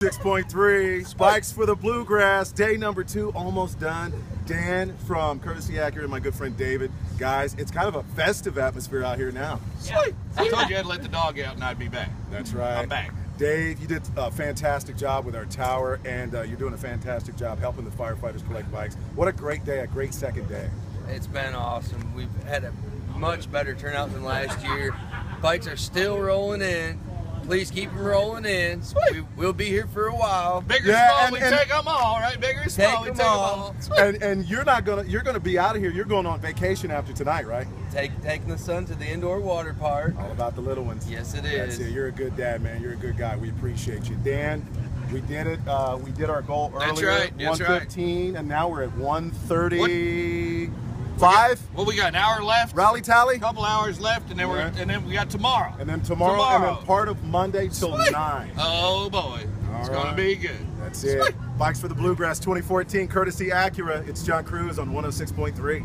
6.3 spikes for the bluegrass day number two almost done dan from courtesy acura and my good friend david guys it's kind of a festive atmosphere out here now Sweet. I told you I'd let the dog out and I'd be back. that's right I'm back. dave you did a fantastic job with our tower and uh, you're doing a fantastic job helping the firefighters collect bikes what a great day a great second day It's been awesome. We've had a much better turnout than last year. Bikes are still rolling in. Please keep them rolling in. We, we'll be here for a while. Bigger Yeah, small, and- we and- take them all, right? Bigger small, Take we 'em take all. them all. and, and you're not gonna you're gonna be out of here you're going on vacation after tonight right Take taking the son to the indoor water park. all about the little ones Yes, it is. That's it. You're a good dad, man. You're a good guy. We appreciate you, Dan. We did it. Uh, we did our goal earlier, That's right. That's right. 115, and now we're at 135. Well, we got an hour left, Rally tally, a couple hours left, and then we're and then we got tomorrow. and then tomorrow, and then part of Monday till Sweet. nine. Oh boy, it's All gonna be good. That's it. Bikes for the Bluegrass 2014, courtesy Acura. It's John Cruz on 106.3.